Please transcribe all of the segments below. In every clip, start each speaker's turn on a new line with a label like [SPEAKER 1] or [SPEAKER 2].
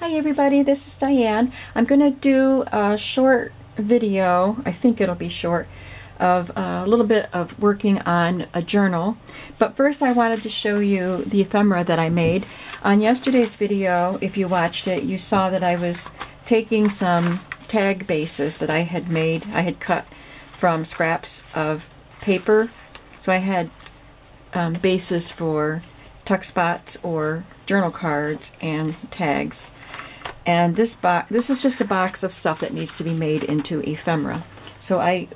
[SPEAKER 1] Hi everybody, this is Diane. I'm going to do a short video, I think it'll be short, of a little bit of working on a journal. But first I wanted to show you the ephemera that I made. On yesterday's video, if you watched it, you saw that I was taking some tag bases that I had made, I had cut from scraps of paper. So I had um, bases for tuck spots or journal cards and tags. And this box, this is just a box of stuff that needs to be made into ephemera. So I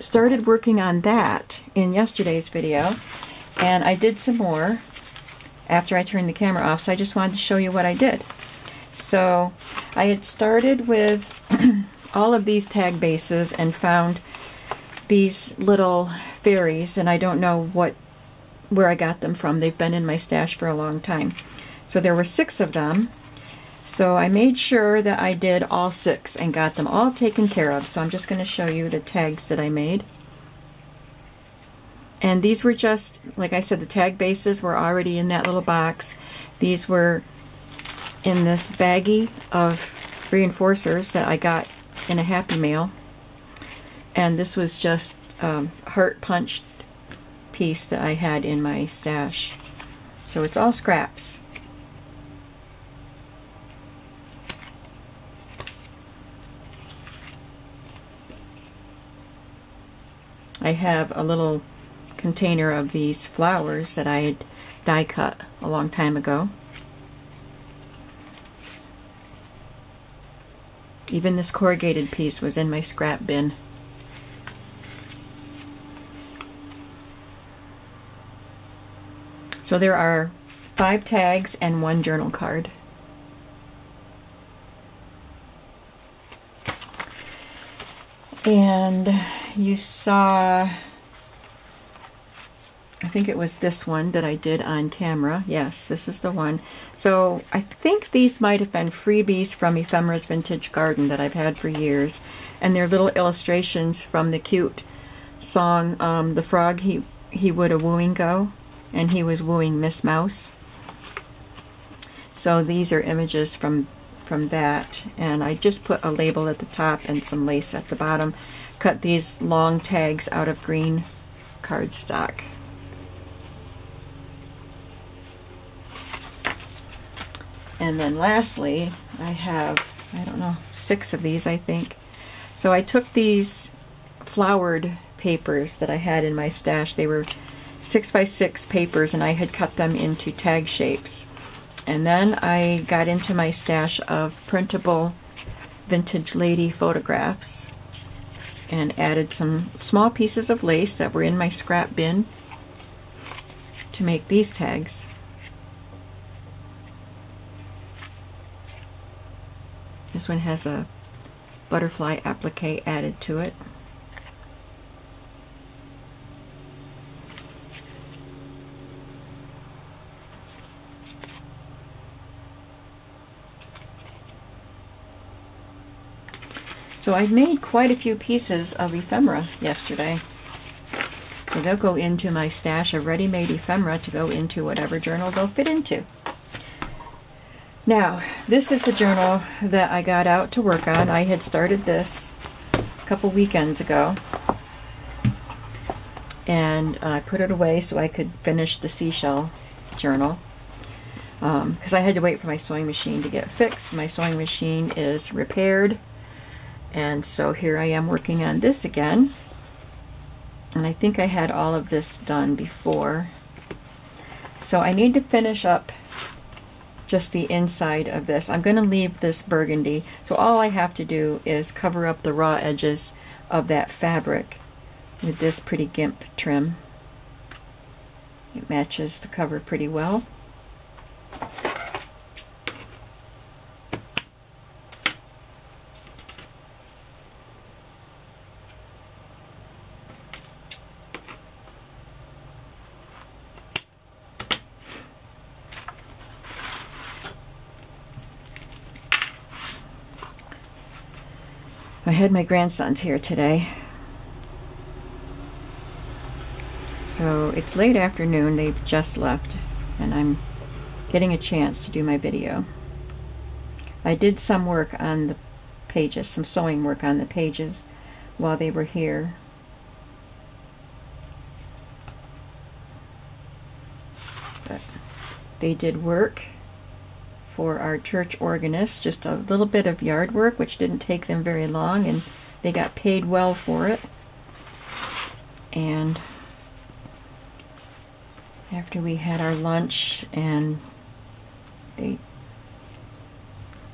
[SPEAKER 1] started working on that in yesterday's video, and I did some more after I turned the camera off. So I just wanted to show you what I did. So I had started with all of these tag bases and found these little fairies, and I don't know what where I got them from. They've been in my stash for a long time. So there were six of them. So I made sure that I did all six and got them all taken care of. So I'm just going to show you the tags that I made. And these were just, like I said, the tag bases were already in that little box. These were in this baggie of reinforcers that I got in a Happy Mail. And this was just um, heart punched piece that I had in my stash. So it's all scraps. I have a little container of these flowers that I had die cut a long time ago. Even this corrugated piece was in my scrap bin. So there are five tags and one journal card. And you saw, I think it was this one that I did on camera. Yes, this is the one. So I think these might have been freebies from Ephemera's Vintage Garden that I've had for years. And they're little illustrations from the cute song, um, The Frog He, he Would a Wooing Go and he was wooing Miss Mouse. So these are images from from that and I just put a label at the top and some lace at the bottom. Cut these long tags out of green cardstock. And then lastly, I have, I don't know, six of these I think. So I took these flowered papers that I had in my stash. They were six by six papers and I had cut them into tag shapes. And then I got into my stash of printable vintage lady photographs and added some small pieces of lace that were in my scrap bin to make these tags. This one has a butterfly applique added to it. So I made quite a few pieces of ephemera yesterday. So they'll go into my stash of ready-made ephemera to go into whatever journal they'll fit into. Now, this is the journal that I got out to work on. I had started this a couple weekends ago. And I put it away so I could finish the seashell journal. Because um, I had to wait for my sewing machine to get fixed. My sewing machine is repaired and so here I am working on this again. And I think I had all of this done before. So I need to finish up just the inside of this. I'm going to leave this burgundy. So all I have to do is cover up the raw edges of that fabric with this pretty gimp trim. It matches the cover pretty well. I had my grandsons here today. So it's late afternoon, they've just left, and I'm getting a chance to do my video. I did some work on the pages, some sewing work on the pages while they were here. But they did work for our church organist, just a little bit of yard work, which didn't take them very long, and they got paid well for it. And after we had our lunch and they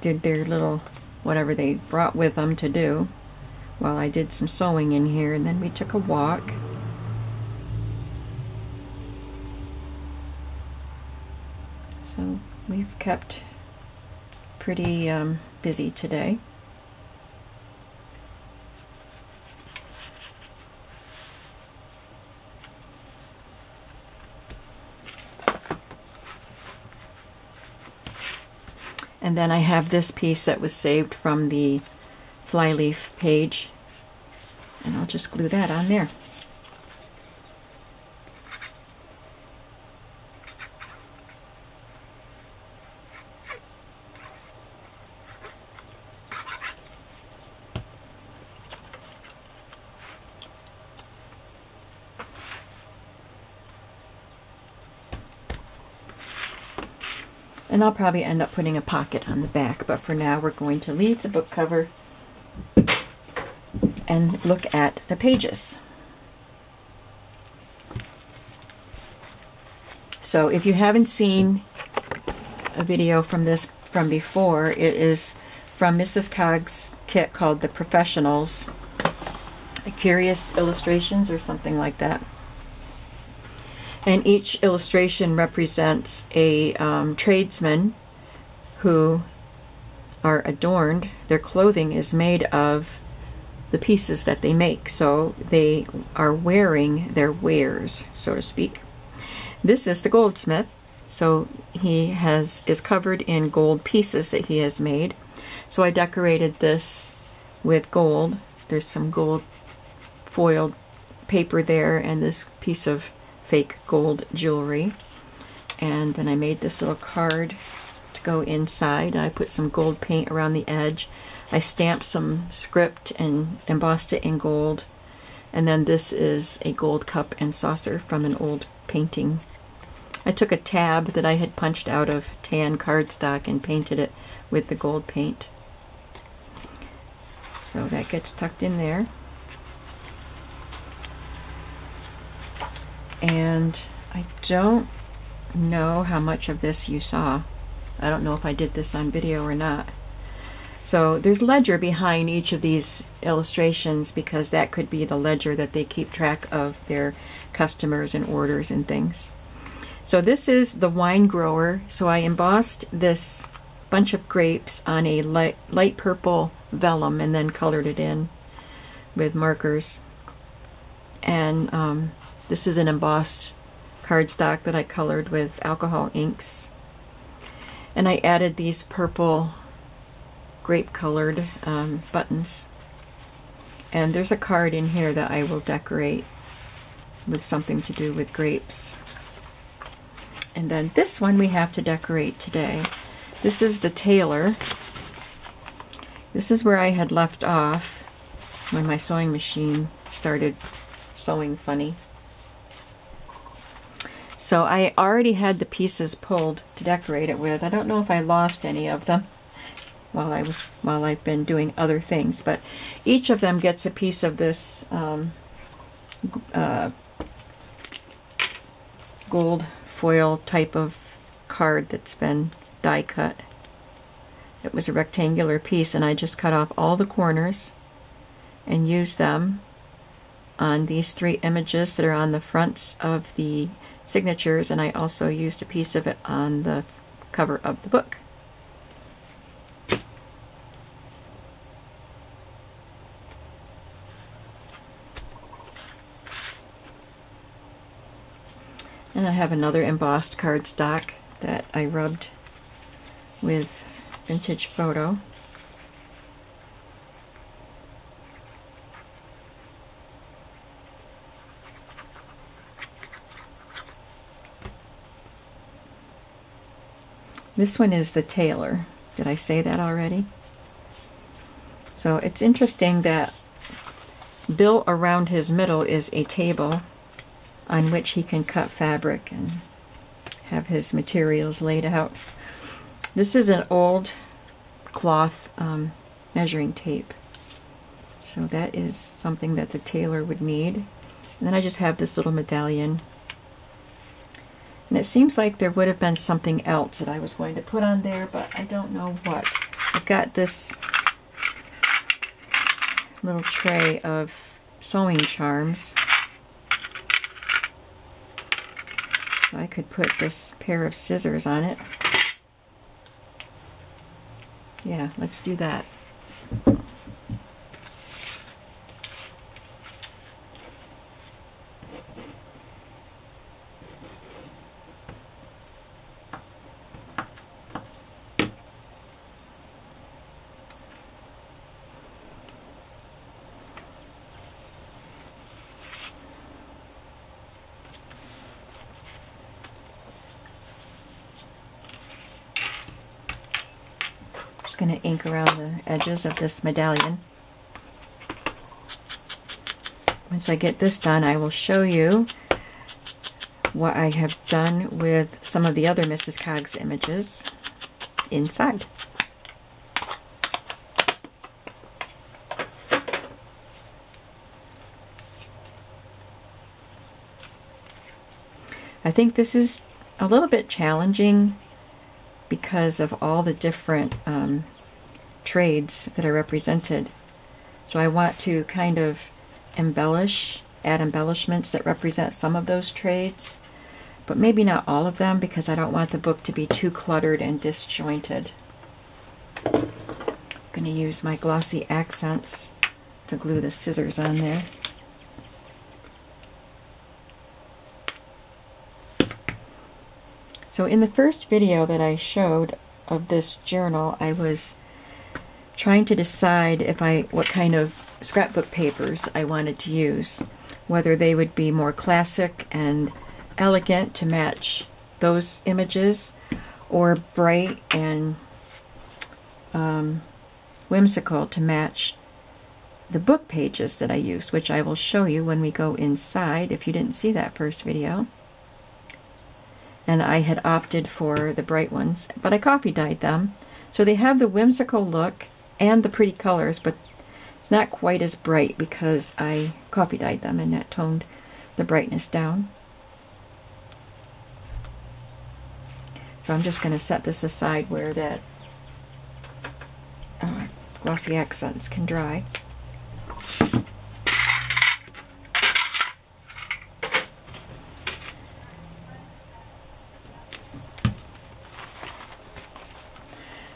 [SPEAKER 1] did their little whatever they brought with them to do while I did some sewing in here and then we took a walk so we've kept pretty um, busy today And then I have this piece that was saved from the flyleaf page. And I'll just glue that on there. And I'll probably end up putting a pocket on the back, but for now we're going to leave the book cover and look at the pages. So if you haven't seen a video from this from before, it is from Mrs. Cog's kit called The Professionals. Curious Illustrations or something like that and each illustration represents a um, tradesman who are adorned. Their clothing is made of the pieces that they make, so they are wearing their wares, so to speak. This is the goldsmith, so he has is covered in gold pieces that he has made. So I decorated this with gold. There's some gold foiled paper there and this piece of fake gold jewelry. And then I made this little card to go inside. I put some gold paint around the edge. I stamped some script and embossed it in gold. And then this is a gold cup and saucer from an old painting. I took a tab that I had punched out of tan cardstock and painted it with the gold paint. So that gets tucked in there. And I don't know how much of this you saw. I don't know if I did this on video or not. So there's ledger behind each of these illustrations because that could be the ledger that they keep track of their customers and orders and things. So this is the wine grower. So I embossed this bunch of grapes on a light, light purple vellum and then colored it in with markers. And um, this is an embossed cardstock that I colored with alcohol inks. And I added these purple grape colored um, buttons. And there's a card in here that I will decorate with something to do with grapes. And then this one we have to decorate today. This is the tailor. This is where I had left off when my sewing machine started sewing funny. So I already had the pieces pulled to decorate it with. I don't know if I lost any of them while I was while I've been doing other things, but each of them gets a piece of this um, uh, gold foil type of card that's been die cut. It was a rectangular piece and I just cut off all the corners and used them on these three images that are on the fronts of the signatures and I also used a piece of it on the cover of the book. And I have another embossed cardstock that I rubbed with vintage photo. This one is the tailor. Did I say that already? So it's interesting that built around his middle is a table on which he can cut fabric and have his materials laid out. This is an old cloth um, measuring tape. So that is something that the tailor would need. And then I just have this little medallion. And it seems like there would have been something else that I was going to put on there, but I don't know what. I've got this little tray of sewing charms. I could put this pair of scissors on it. Yeah, let's do that. going ink around the edges of this medallion. Once I get this done, I will show you what I have done with some of the other Mrs. Cogs images inside. I think this is a little bit challenging because of all the different um, trades that are represented. So I want to kind of embellish, add embellishments that represent some of those trades, but maybe not all of them because I don't want the book to be too cluttered and disjointed. I'm going to use my glossy accents to glue the scissors on there. So in the first video that I showed of this journal, I was trying to decide if I what kind of scrapbook papers I wanted to use, whether they would be more classic and elegant to match those images, or bright and um, whimsical to match the book pages that I used, which I will show you when we go inside if you didn't see that first video and I had opted for the bright ones, but I coffee dyed them. So they have the whimsical look and the pretty colors, but it's not quite as bright because I coffee dyed them and that toned the brightness down. So I'm just going to set this aside where that uh, glossy accents can dry.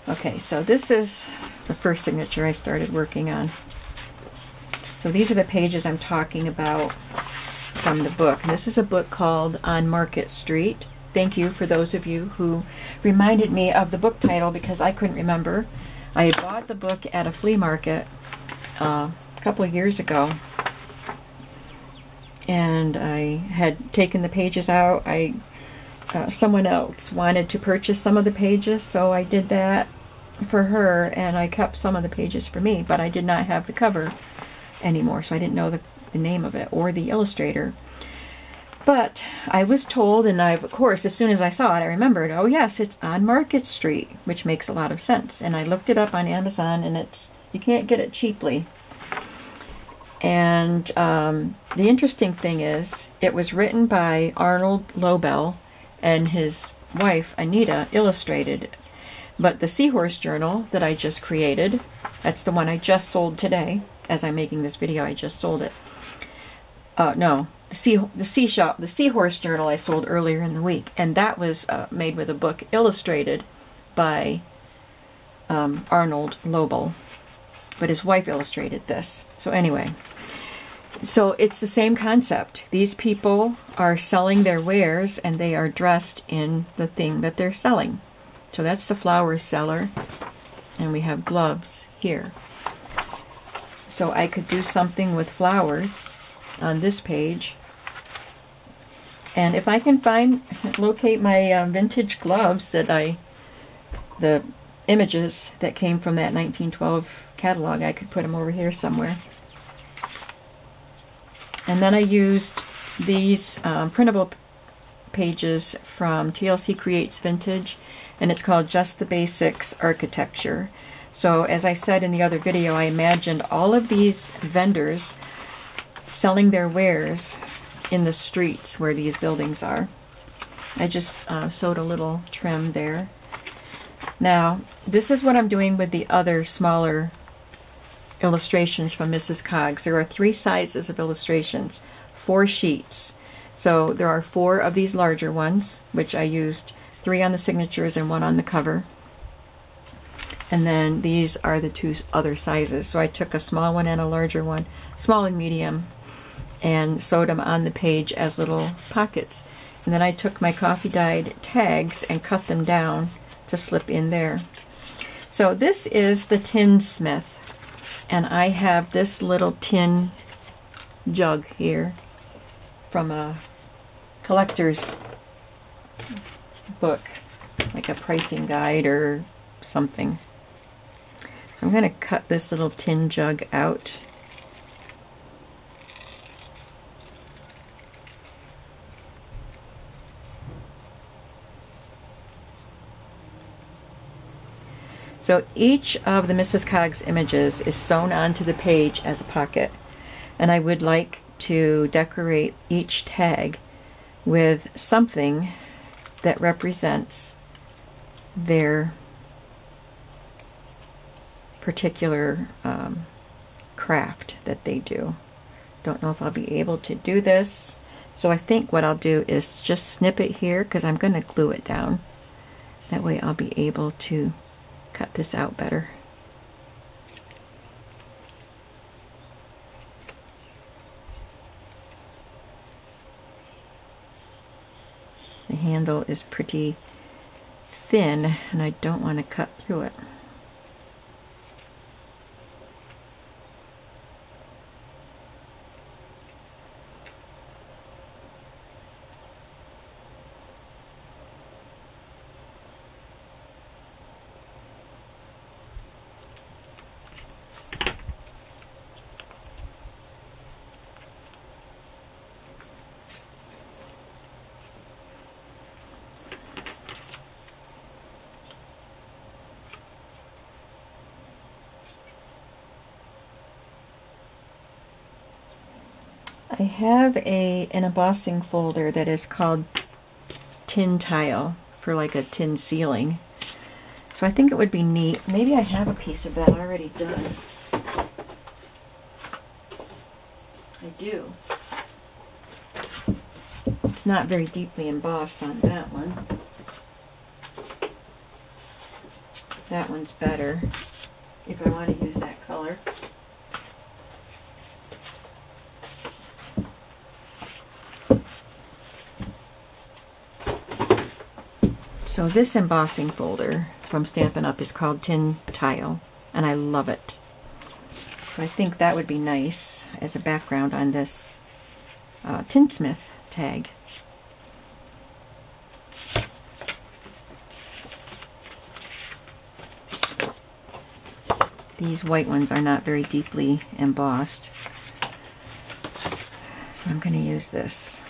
[SPEAKER 1] Okay, so this is the first signature I started working on. So these are the pages I'm talking about from the book. And this is a book called On Market Street. Thank you for those of you who reminded me of the book title because I couldn't remember. I bought the book at a flea market uh, a couple of years ago and I had taken the pages out. I uh, someone else wanted to purchase some of the pages, so I did that for her and I kept some of the pages for me, but I did not have the cover anymore, so I didn't know the, the name of it or the illustrator. But I was told, and I, of course, as soon as I saw it, I remembered, oh yes, it's on Market Street, which makes a lot of sense. And I looked it up on Amazon, and it's you can't get it cheaply. And um, the interesting thing is, it was written by Arnold Lobel, and his wife Anita illustrated but the Seahorse Journal that I just created, that's the one I just sold today. As I'm making this video, I just sold it. Uh, no, the sea the sea shop the Seahorse Journal I sold earlier in the week, and that was uh, made with a book illustrated by um, Arnold Lobel, but his wife illustrated this. So anyway, so it's the same concept. These people are selling their wares, and they are dressed in the thing that they're selling. So that's the flower seller. And we have gloves here. So I could do something with flowers on this page. And if I can find, locate my uh, vintage gloves that I, the images that came from that 1912 catalog. I could put them over here somewhere. And then I used these um, printable pages from TLC Creates Vintage, and it's called Just the Basics Architecture. So as I said in the other video, I imagined all of these vendors selling their wares in the streets where these buildings are. I just uh, sewed a little trim there. Now, this is what I'm doing with the other smaller illustrations from Mrs. Cogs. There are three sizes of illustrations, four sheets. So there are four of these larger ones, which I used three on the signatures and one on the cover. And then these are the two other sizes. So I took a small one and a larger one, small and medium, and sewed them on the page as little pockets. And then I took my coffee dyed tags and cut them down to slip in there. So this is the tinsmith. And I have this little tin jug here from a collector's book, like a pricing guide or something. So I'm going to cut this little tin jug out. So each of the Mrs. Cogs images is sewn onto the page as a pocket. And I would like to decorate each tag with something that represents their particular um, craft that they do. Don't know if I'll be able to do this. So I think what I'll do is just snip it here because I'm going to glue it down. That way I'll be able to cut this out better. Handle is pretty thin and I don't want to cut through it. I have a an embossing folder that is called tin tile for like a tin ceiling. So I think it would be neat. Maybe I have a piece of that already done. I do. It's not very deeply embossed on that one. That one's better if I want to use that color. So this embossing folder from Stampin' Up! is called Tin Tile, and I love it. So I think that would be nice as a background on this uh, Tinsmith tag. These white ones are not very deeply embossed. So I'm going to use this.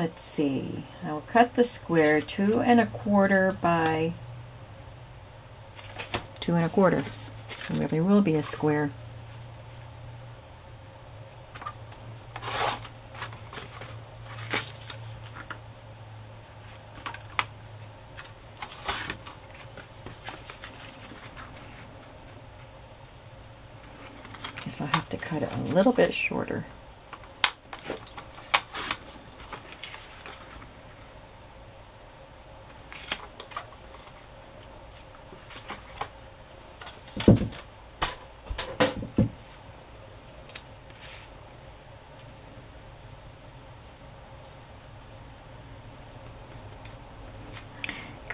[SPEAKER 1] let's see, I will cut the square two and a quarter by two and a quarter. It really will be a square. Guess I'll have to cut it a little bit shorter.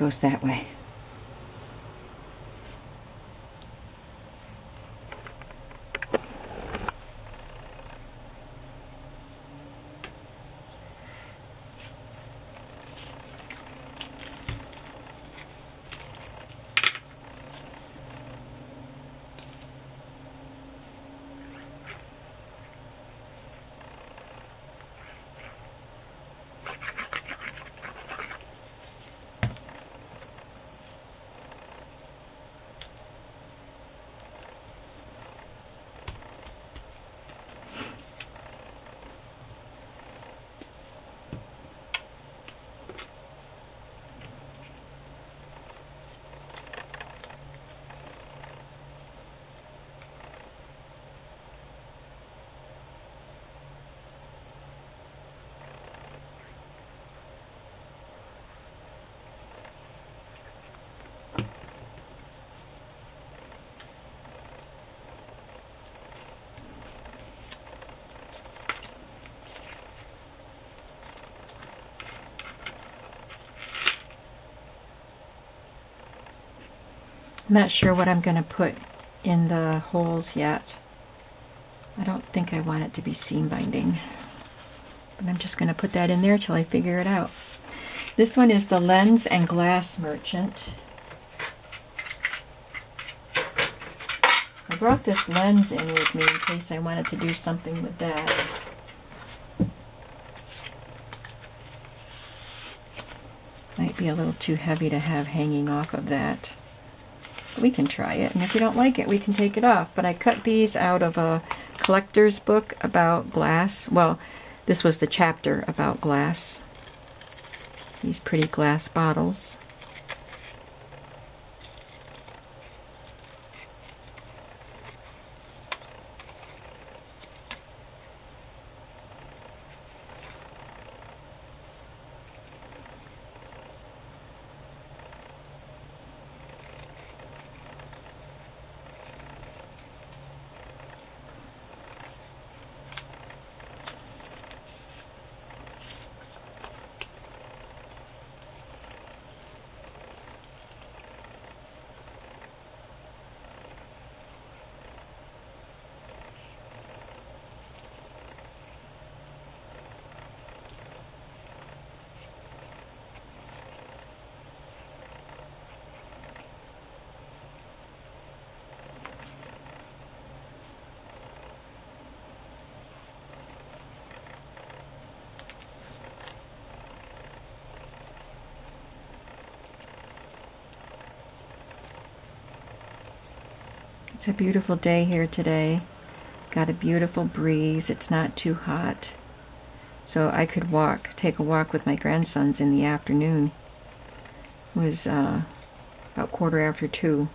[SPEAKER 1] Goes that way. I'm not sure what I'm going to put in the holes yet. I don't think I want it to be seam binding. But I'm just going to put that in there till I figure it out. This one is the Lens and Glass Merchant. I brought this lens in with me in case I wanted to do something with that. Might be a little too heavy to have hanging off of that. We can try it, and if you don't like it, we can take it off. But I cut these out of a collector's book about glass. Well, this was the chapter about glass. These pretty glass bottles. It's a beautiful day here today. Got a beautiful breeze. It's not too hot. So I could walk, take a walk with my grandsons in the afternoon. It was uh, about quarter after two,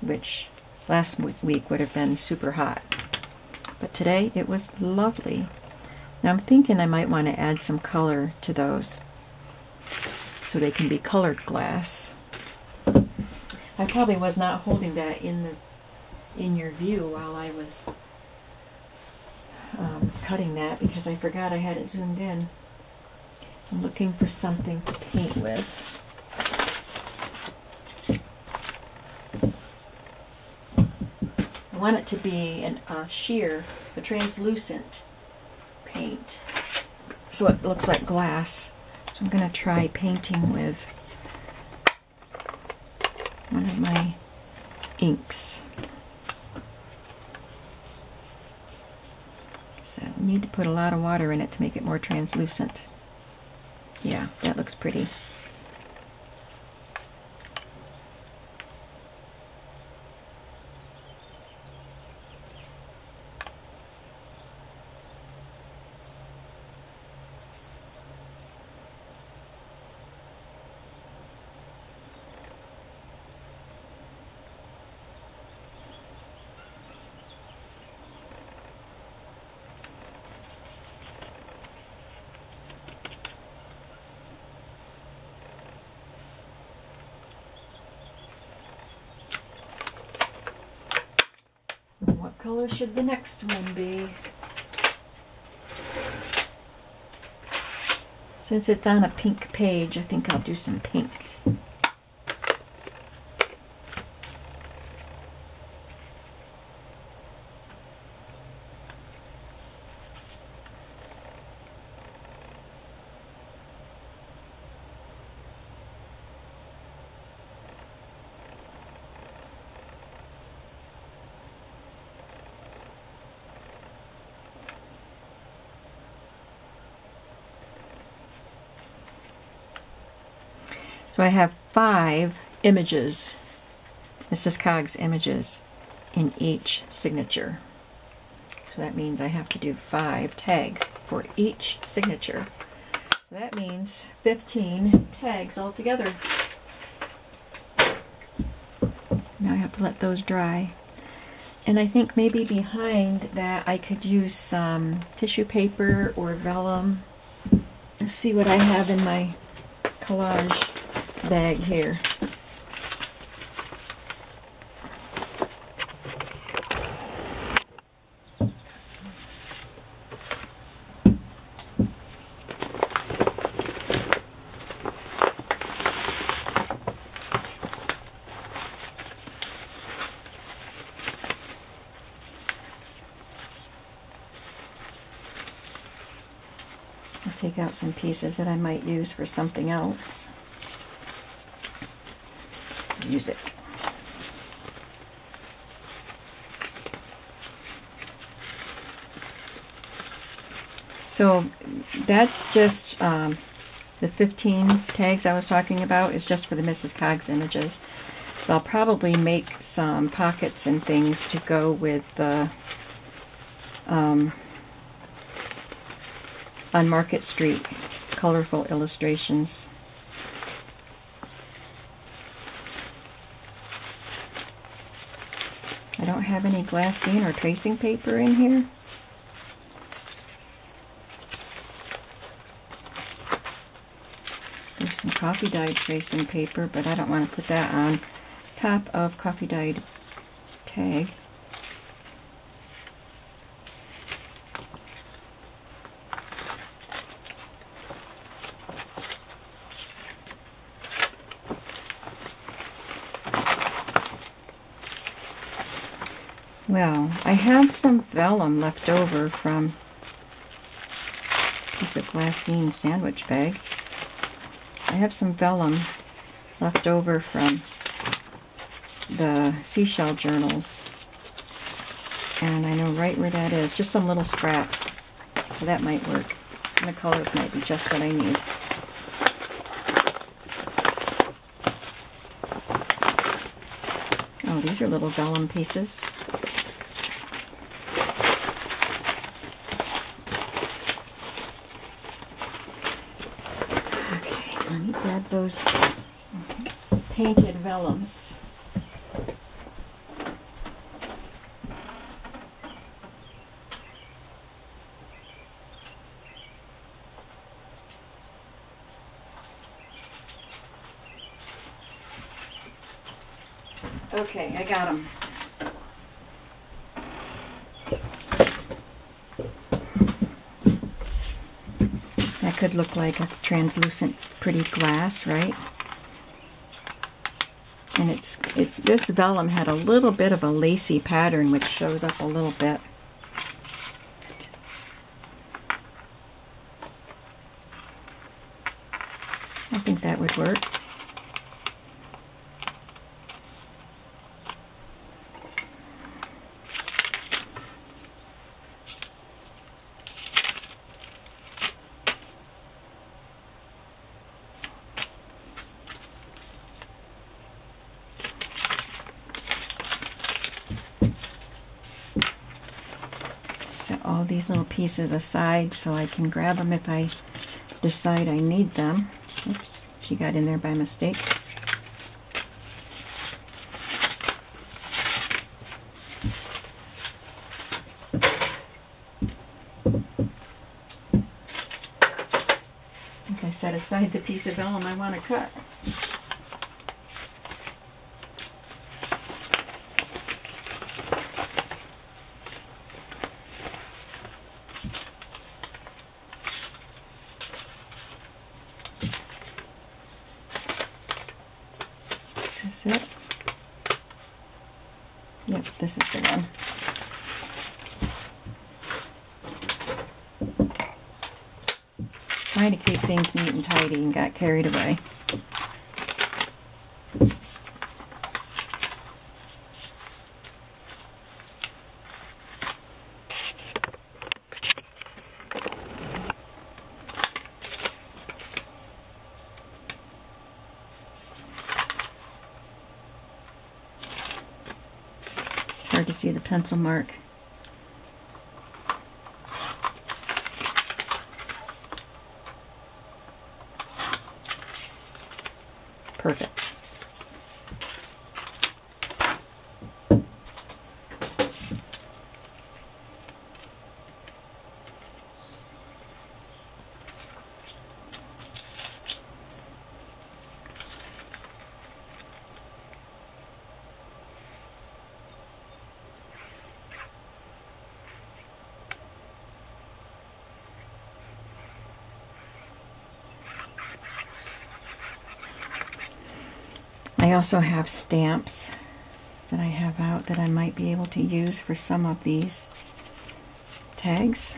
[SPEAKER 1] which last week would have been super hot. But today it was lovely. Now I'm thinking I might want to add some color to those so they can be colored glass. I probably was not holding that in the in your view while I was um, cutting that because I forgot I had it zoomed in. I'm looking for something to paint with. I want it to be an uh, sheer, a translucent paint so it looks like glass. So I'm going to try painting with one of my inks. So I need to put a lot of water in it to make it more translucent. Yeah, that looks pretty. Color should the next one be? Since it's on a pink page, I think I'll do some pink. So I have five images, Mrs. Cogs images, in each signature. So that means I have to do five tags for each signature. That means 15 tags altogether. Now I have to let those dry. And I think maybe behind that I could use some tissue paper or vellum. Let's see what I have in my collage bag here. I'll take out some pieces that I might use for something else. Music. So that's just um, the 15 tags I was talking about is just for the Mrs. Cogs images. So I'll probably make some pockets and things to go with the um, on Market Street colorful illustrations. I don't have any glassine or tracing paper in here. There's some coffee dyed tracing paper, but I don't want to put that on top of coffee dyed tag. Well, I have some vellum left over from a piece of glassine sandwich bag. I have some vellum left over from the seashell journals. And I know right where that is, just some little scraps. So that might work. And the colors might be just what I need. Oh, these are little vellum pieces. Let me grab those painted vellums. Okay, I got them. That look like a translucent pretty glass, right? And it's it, this vellum had a little bit of a lacy pattern which shows up a little bit. I think that would work. set all these little pieces aside so I can grab them if I decide I need them. Oops, she got in there by mistake. I think I set aside the piece of vellum I want to cut. Is this it? Yep, this is the one. Trying to keep things neat and tidy and got carried away. Hard to see the pencil mark. I also have stamps that I have out that I might be able to use for some of these tags.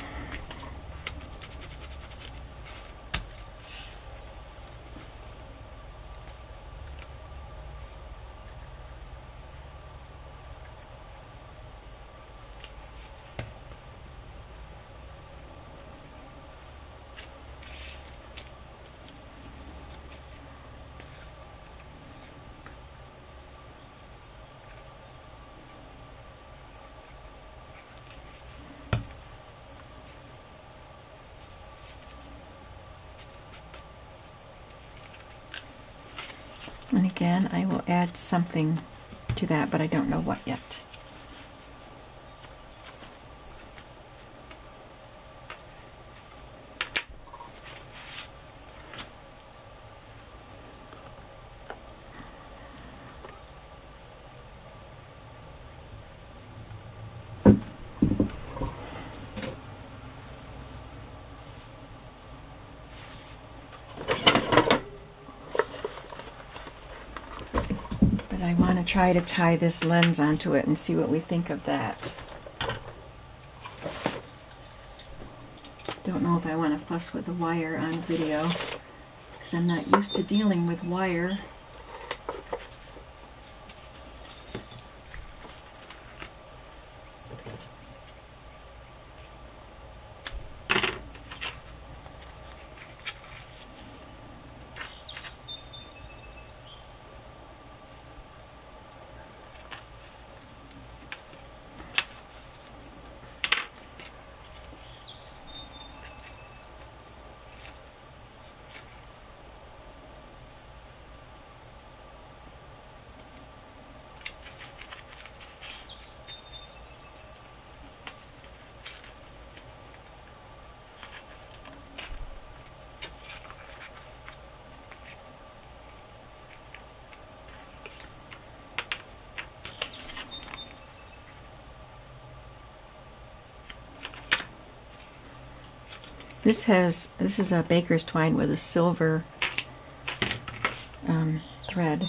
[SPEAKER 1] And again, I will add something to that, but I don't know what yet. To try to tie this lens onto it and see what we think of that. Don't know if I want to fuss with the wire on video because I'm not used to dealing with wire. This has, this is a baker's twine with a silver um, thread.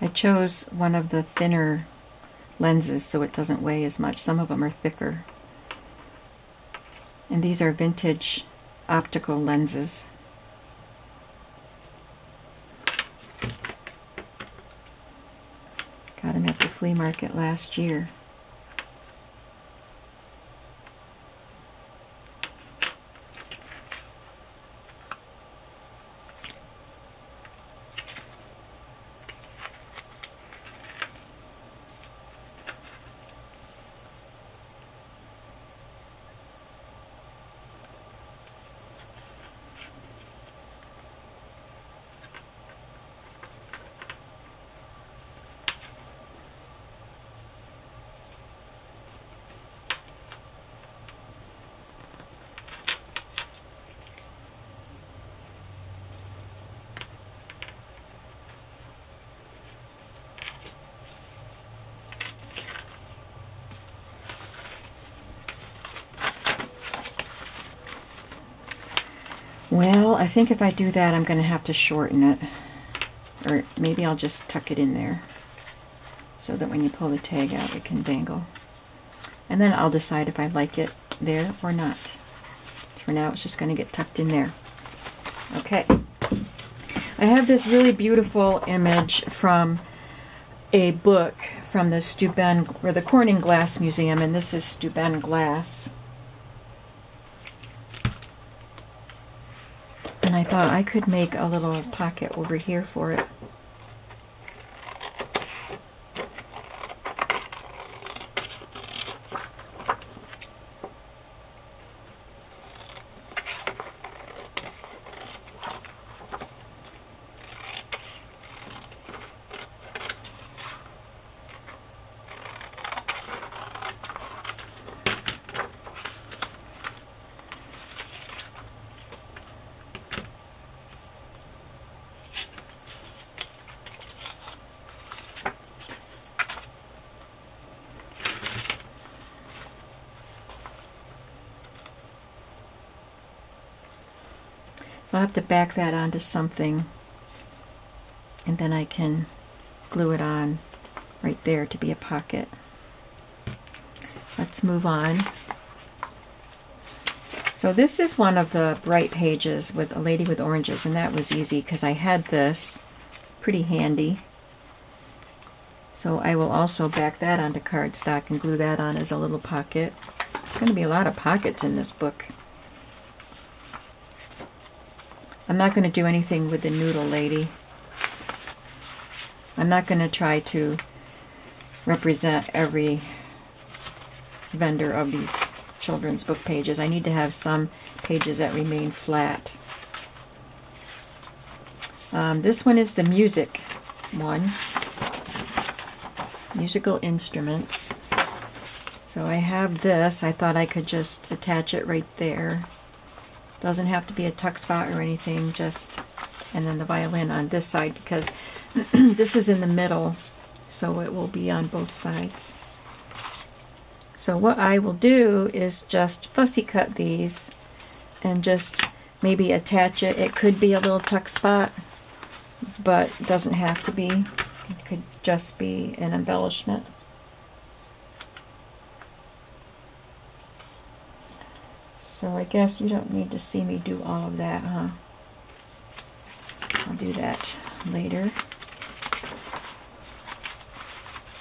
[SPEAKER 1] I chose one of the thinner lenses so it doesn't weigh as much. Some of them are thicker. And these are vintage optical lenses. Got them at the flea market last year. Well, I think if I do that, I'm going to have to shorten it. Or maybe I'll just tuck it in there so that when you pull the tag out, it can dangle. And then I'll decide if I like it there or not. For now, it's just going to get tucked in there. Okay. I have this really beautiful image from a book from the Steuben, or the Corning Glass Museum, and this is Steuben glass. I could make a little pocket over here for it. I'll have to back that onto something and then I can glue it on right there to be a pocket. Let's move on. So this is one of the bright pages with a lady with oranges and that was easy because I had this pretty handy So I will also back that onto cardstock and glue that on as a little pocket. There's going to be a lot of pockets in this book. I'm not going to do anything with the noodle lady. I'm not going to try to represent every vendor of these children's book pages. I need to have some pages that remain flat. Um, this one is the music one. Musical instruments. So I have this. I thought I could just attach it right there. Doesn't have to be a tuck spot or anything, just, and then the violin on this side because this is in the middle, so it will be on both sides. So what I will do is just fussy cut these and just maybe attach it. It could be a little tuck spot, but doesn't have to be. It could just be an embellishment. So I guess you don't need to see me do all of that, huh? I'll do that later.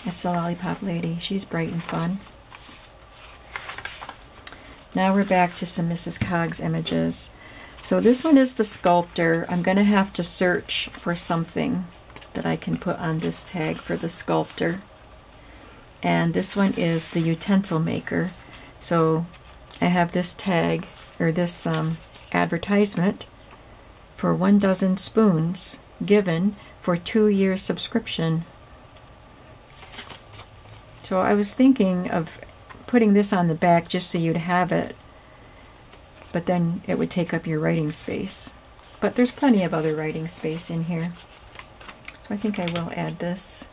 [SPEAKER 1] That's the Lollipop Lady. She's bright and fun. Now we're back to some Mrs. Cogs images. So this one is the sculptor. I'm going to have to search for something that I can put on this tag for the sculptor. And this one is the utensil maker. So I have this tag or this um, advertisement for one dozen spoons given for two year subscription. So I was thinking of putting this on the back just so you'd have it, but then it would take up your writing space. But there's plenty of other writing space in here. So I think I will add this.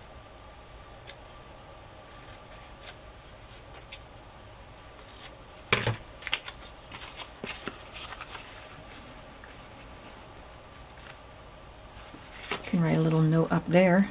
[SPEAKER 1] Write a little note up there.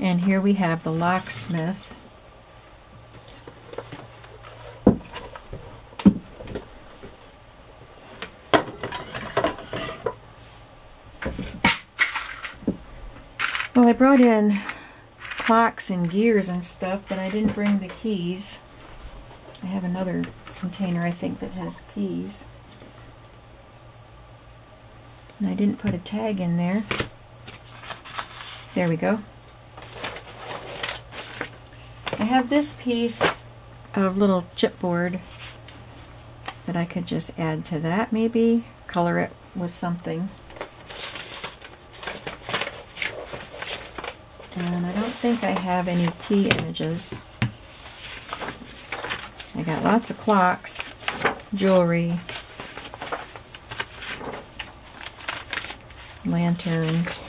[SPEAKER 1] And here we have the locksmith. Well, I brought in clocks and gears and stuff, but I didn't bring the keys. I have another container, I think, that has keys. And I didn't put a tag in there. There we go. I have this piece of little chipboard that I could just add to that maybe, color it with something. And I don't think I have any key images. I got lots of clocks, jewelry, lanterns,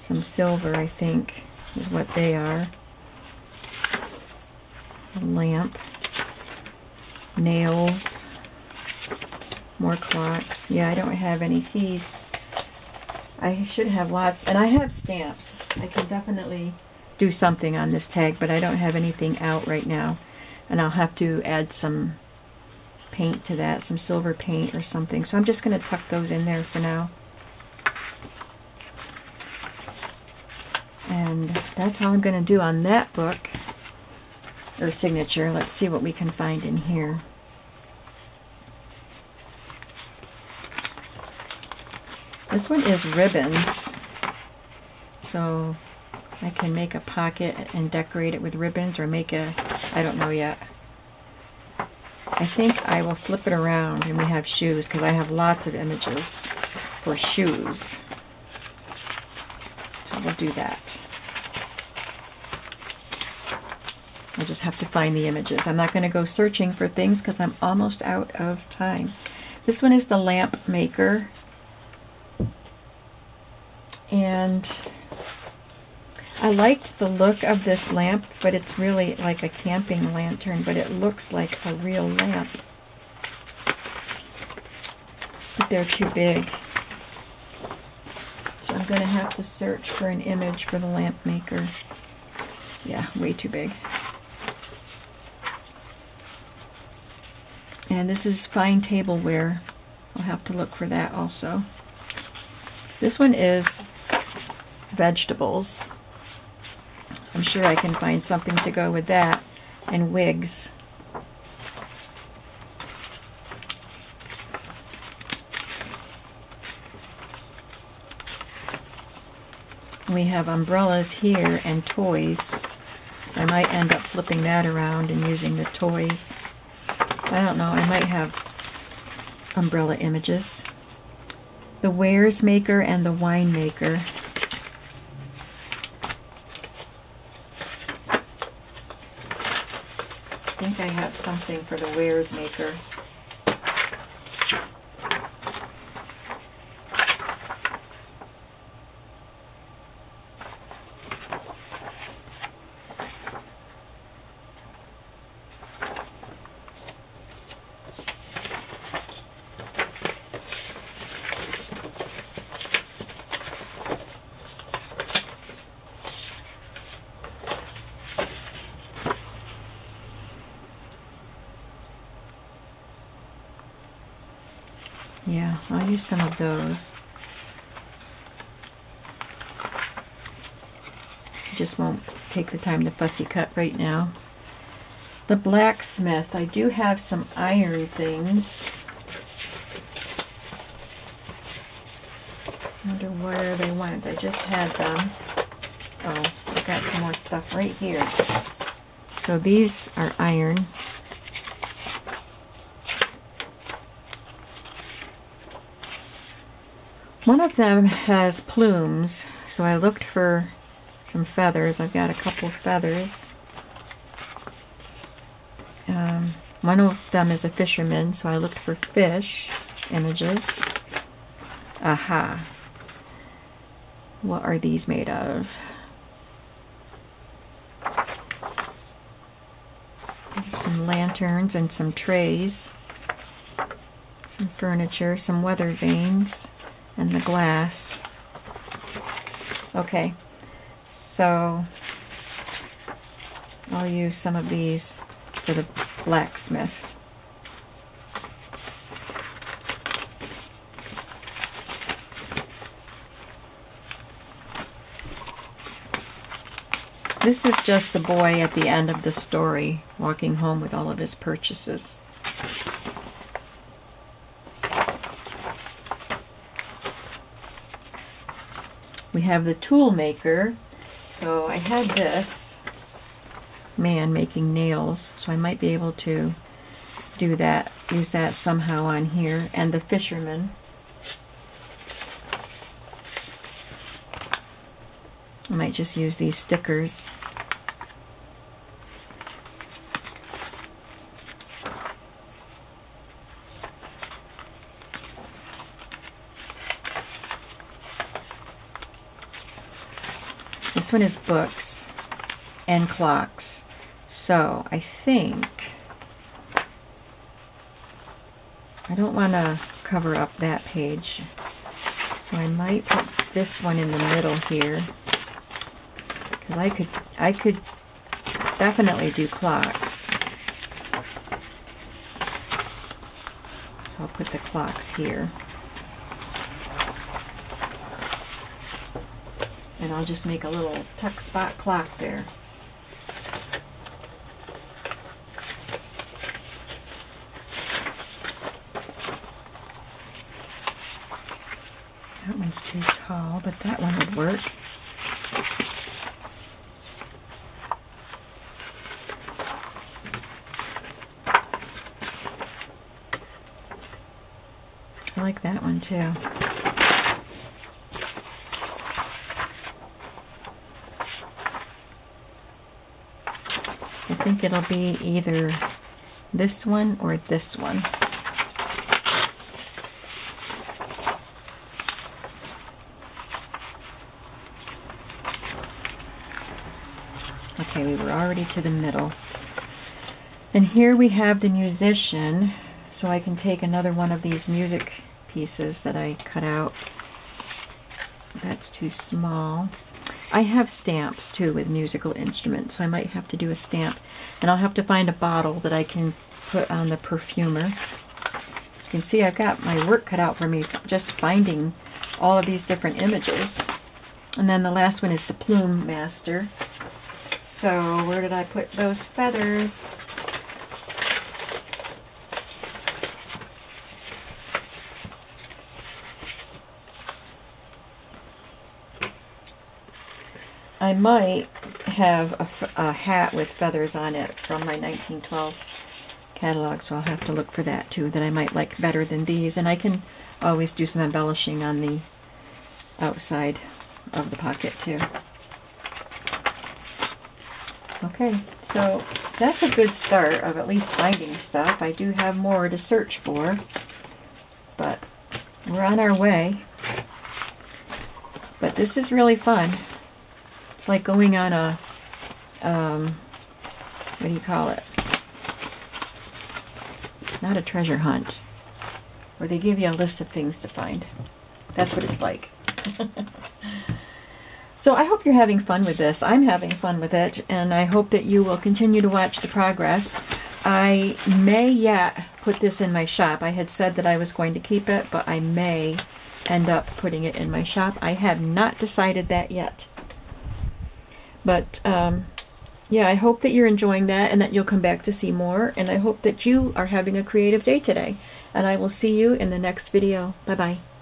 [SPEAKER 1] some silver I think is what they are lamp, nails, more clocks. Yeah, I don't have any keys. I should have lots, and I have stamps. I can definitely do something on this tag, but I don't have anything out right now. And I'll have to add some paint to that, some silver paint or something. So I'm just going to tuck those in there for now. And that's all I'm going to do on that book or signature. Let's see what we can find in here. This one is ribbons. So I can make a pocket and decorate it with ribbons or make a, I don't know yet. I think I will flip it around and we have shoes because I have lots of images for shoes. So we'll do that. I just have to find the images. I'm not going to go searching for things because I'm almost out of time. This one is the lamp maker. And I liked the look of this lamp, but it's really like a camping lantern, but it looks like a real lamp. But they're too big. So I'm going to have to search for an image for the lamp maker. Yeah, way too big. And this is fine tableware. I'll have to look for that also. This one is vegetables. I'm sure I can find something to go with that. And wigs. We have umbrellas here and toys. I might end up flipping that around and using the toys. I don't know, I might have umbrella images. The wares maker and the wine maker. I think I have something for the wares maker. Yeah, I'll use some those. Just won't take the time to fussy cut right now. The blacksmith, I do have some iron things. wonder where they went. I just had them. Oh, I got some more stuff right here. So these are iron. Them has plumes, so I looked for some feathers. I've got a couple feathers. Um, one of them is a fisherman, so I looked for fish images. Aha. What are these made of? Some lanterns and some trays. Some furniture, some weather vanes and the glass. Okay, so I'll use some of these for the blacksmith. This is just the boy at the end of the story walking home with all of his purchases. Have the tool maker. So I had this man making nails, so I might be able to do that, use that somehow on here. And the fisherman. I might just use these stickers. One is books and clocks. So I think I don't want to cover up that page. So I might put this one in the middle here. Because I could I could definitely do clocks. So I'll put the clocks here. And I'll just make a little tuck spot clock there. That one's too tall, but that one would work. I like that one too. Think it'll be either this one or this one. Okay, we were already to the middle. And here we have the musician, so I can take another one of these music pieces that I cut out. That's too small. I have stamps too with musical instruments, so I might have to do a stamp. And I'll have to find a bottle that I can put on the perfumer. You can see I've got my work cut out for me just finding all of these different images. And then the last one is the Plume Master. So where did I put those feathers? I might have a, a, hat with feathers on it from my 1912 catalog, so I'll have to look for that too, that I might like better than these. And I can always do some embellishing on the outside of the pocket too. Okay, so that's a good start of at least finding stuff. I do have more to search for, but we're on our way. But this is really fun. It's like going on a, um, what do you call it? Not a treasure hunt, where they give you a list of things to find. That's what it's like. so I hope you're having fun with this. I'm having fun with it, and I hope that you will continue to watch the progress. I may yet put this in my shop. I had said that I was going to keep it, but I may end up putting it in my shop. I have not decided that yet. But um, yeah, I hope that you're enjoying that and that you'll come back to see more. And I hope that you are having a creative day today. And I will see you in the next video. Bye bye.